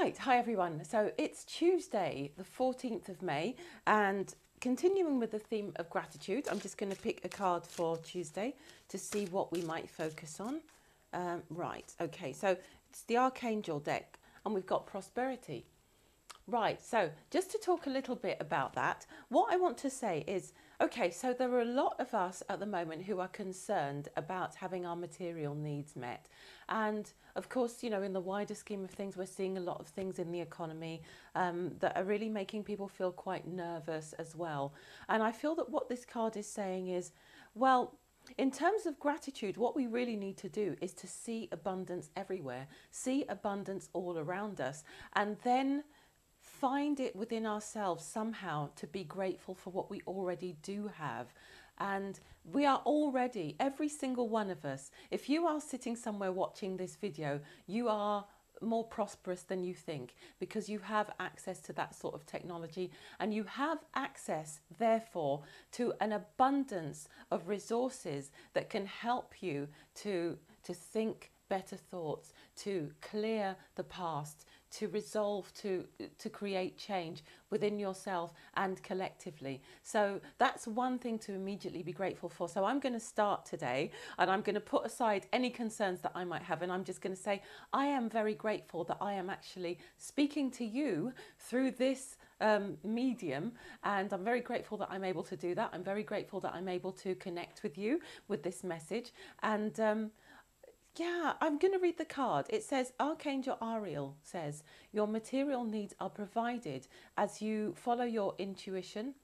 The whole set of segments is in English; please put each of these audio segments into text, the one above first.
everyone. So it's Tuesday, the 14th of May, and continuing with the theme of gratitude, I'm just going to pick a card for Tuesday to see what we might focus on. Um, right, okay, so it's the Archangel deck, and we've got prosperity. Right, so just to talk a little bit about that, what I want to say is okay, so there are a lot of us at the moment who are concerned about having our material needs met. And of course, you know, in the wider scheme of things, we're seeing a lot of things in the economy um, that are really making people feel quite nervous as well. And I feel that what this card is saying is, well, in terms of gratitude, what we really need to do is to see abundance everywhere, see abundance all around us, and then find it within ourselves somehow to be grateful for what we already do have. And we are already, every single one of us, if you are sitting somewhere watching this video, you are more prosperous than you think because you have access to that sort of technology and you have access therefore to an abundance of resources that can help you to to think better thoughts to clear the past to resolve to to create change within yourself and collectively. So that's one thing to immediately be grateful for. So i'm going to start today and i'm going to put aside any concerns that i might have and i'm just going to say i am very grateful that i am actually speaking to you through this um, medium and I'm very grateful that I'm able to do that. I'm very grateful that I'm able to connect with you with this message. And um, yeah, I'm going to read the card. It says Archangel Ariel says, Your material needs are provided as you follow your intuition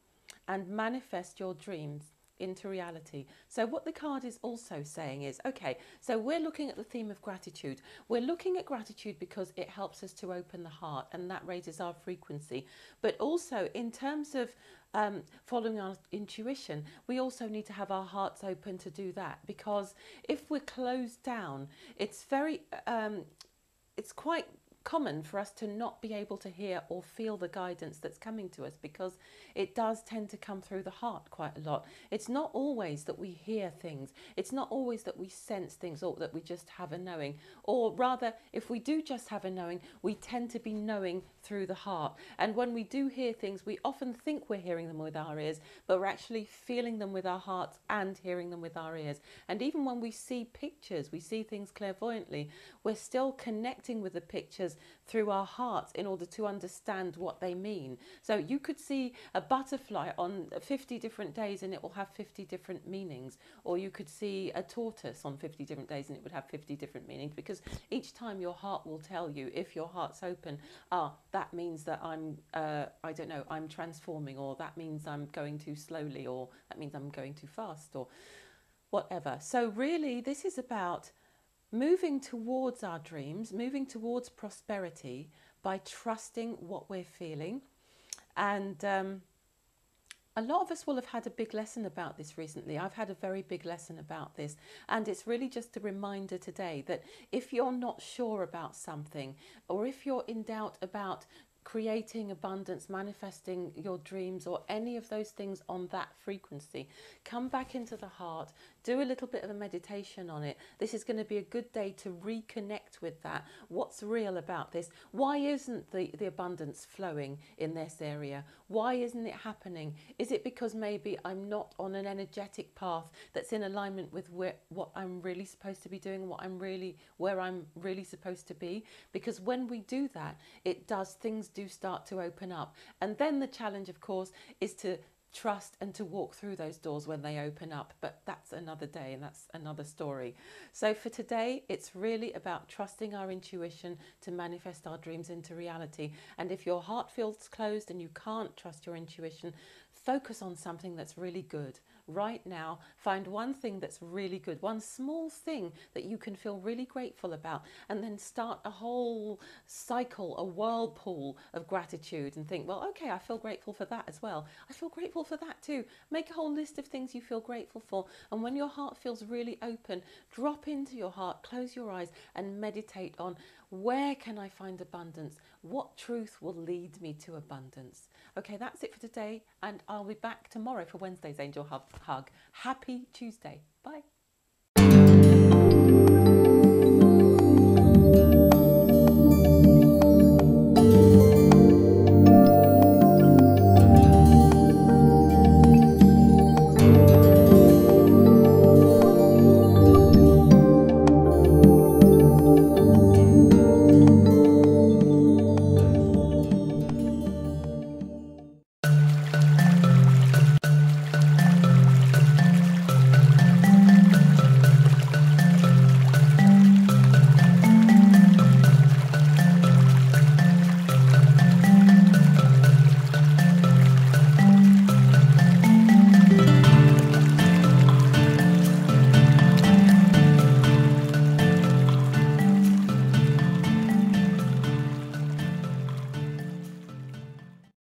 and manifest your dreams into reality. So, what the card is also saying is okay, so we're looking at the theme of gratitude. We're looking at gratitude because it helps us to open the heart and that raises our frequency. But also, in terms of um, following our intuition, we also need to have our hearts open to do that because if we're closed down, it's very, um, it's quite common for us to not be able to hear or feel the guidance that's coming to us because it does tend to come through the heart quite a lot. It's not always that we hear things, it's not always that we sense things or that we just have a knowing. Or rather, if we do just have a knowing, we tend to be knowing through the heart. And when we do hear things, we often think we're hearing them with our ears, but we're actually feeling them with our hearts and hearing them with our ears. And even when we see pictures, we see things clairvoyantly, we're still connecting with the pictures through our hearts in order to understand what they mean. So you could see a butterfly on 50 different days and it will have 50 different meanings, or you could see a tortoise on 50 different days and it would have 50 different meanings because each time your heart will tell you if your heart's open, ah, that means that I'm, uh, I don't know, I'm transforming, or that means I'm going too slowly, or that means I'm going too fast, or whatever. So, really, this is about moving towards our dreams, moving towards prosperity by trusting what we're feeling. And um, a lot of us will have had a big lesson about this recently. I've had a very big lesson about this. And it's really just a reminder today that if you're not sure about something, or if you're in doubt about creating abundance, manifesting your dreams, or any of those things on that frequency, come back into the heart, do a little bit of a meditation on it. This is going to be a good day to reconnect with that. What's real about this? Why isn't the, the abundance flowing in this area? Why isn't it happening? Is it because maybe I'm not on an energetic path that's in alignment with where, what I'm really supposed to be doing, what I'm really, where I'm really supposed to be? Because when we do that, it does, things do start to open up. And then the challenge, of course, is to trust and to walk through those doors when they open up. But that's another day and that's another story. So for today, it's really about trusting our intuition to manifest our dreams into reality. And if your heart feels closed and you can't trust your intuition, focus on something that's really good right now. Find one thing that's really good, one small thing that you can feel really grateful about, and then start a whole cycle, a whirlpool of gratitude and think, well, okay, I feel grateful for that as well. I feel grateful for that too. Make a whole list of things you feel grateful for. And when your heart feels really open, drop into your heart, close your eyes, and meditate on where can I find abundance? What truth will lead me to abundance? Okay, that's it for today, and I'll be back tomorrow for Wednesday's Angel Hug. Happy Tuesday. Bye.